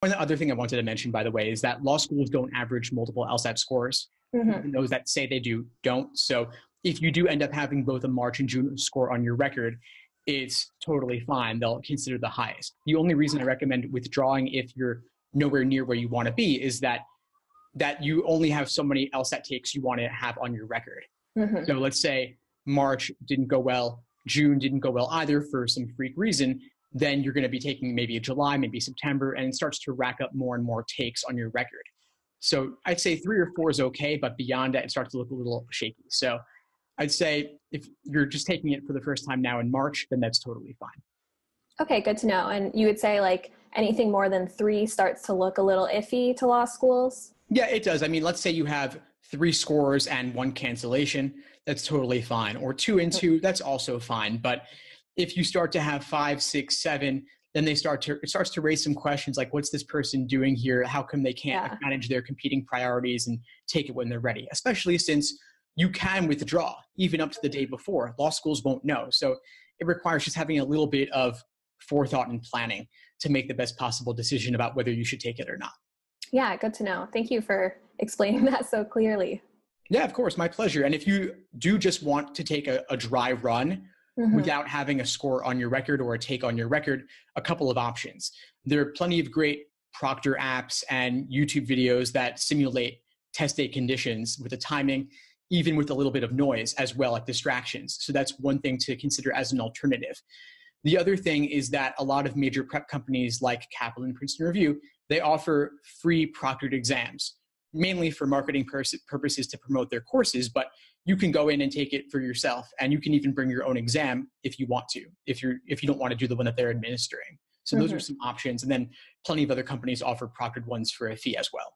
One other thing I wanted to mention, by the way, is that law schools don't average multiple LSAT scores. Mm-hmm. Those that say they do don't. So if you do end up having both a March and June score on your record, it's totally fine. They'll consider the highest. The only reason I recommend withdrawing if you're nowhere near where you want to be is that that you only have so many LSAT takes you want to have on your record. Mm-hmm. So let's say March didn't go well, June didn't go well either for some freak reason, then you're going to be taking maybe a July, maybe September, and it starts to rack up more and more takes on your record. So I'd say three or four is okay, but beyond that, it starts to look a little shaky. So I'd say if you're just taking it for the first time now in March, then that's totally fine. Okay, good to know. And you would say like anything more than three starts to look a little iffy to law schools? Yeah, it does. I mean, let's say you have three scores and one cancellation, that's totally fine. Or two and two, that's also fine. But if you start to have five, six, seven, then they start to it starts to raise some questions like what's this person doing here? How come they can't yeah. manage their competing priorities and take it when they're ready? Especially since you can withdraw even up to the day before. Law schools won't know. So it requires just having a little bit of forethought and planning to make the best possible decision about whether you should take it or not. Yeah good to know. Thank you for explaining that so clearly. Yeah of course. My pleasure. And if you do just want to take a, a dry run mm-hmm. without having a score on your record or a take on your record, a couple of options. There are plenty of great Proctor apps and YouTube videos that simulate test day conditions with the timing, even with a little bit of noise as well, like distractions. So that's one thing to consider as an alternative. The other thing is that a lot of major prep companies like Kaplan Princeton Review, they offer free proctored exams, mainly for marketing purposes to promote their courses, but you can go in and take it for yourself and you can even bring your own exam if you want to if you're if you don't want to do the one that they're administering so mm-hmm. those are mm-hmm. some options and then plenty of other companies offer proctored ones for a fee as well